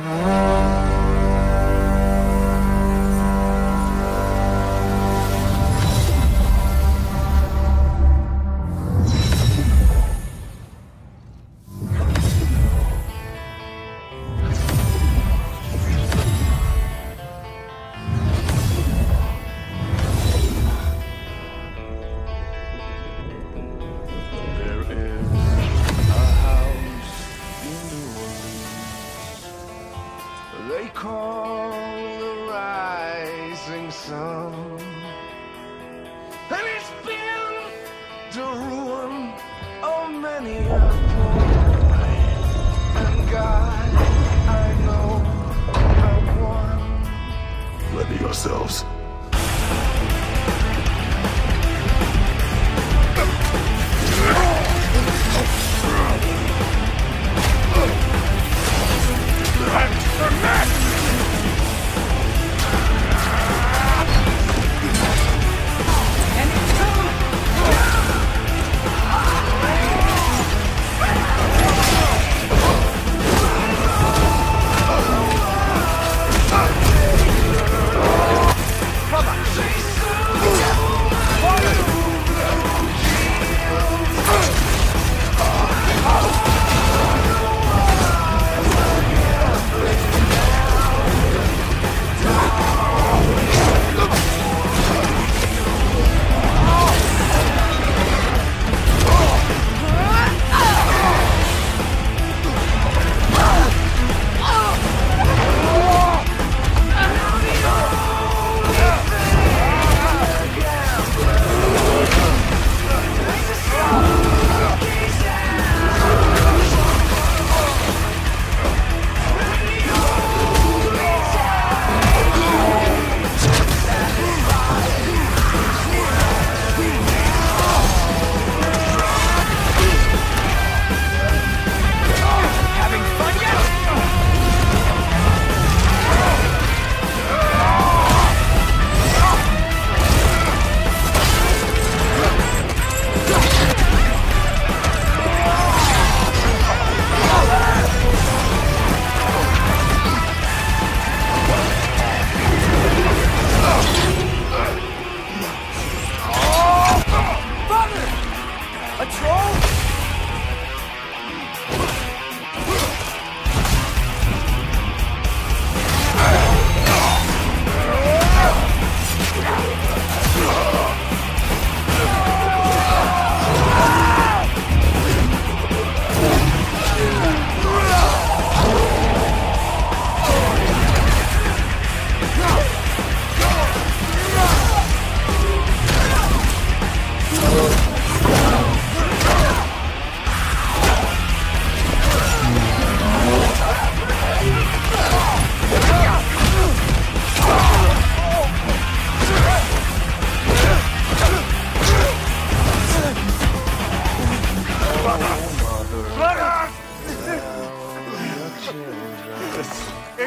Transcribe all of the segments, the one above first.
There Rising Sun, and it's been the ruin of many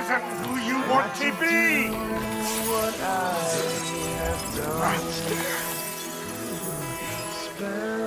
Isn't who you want to be! What I have done.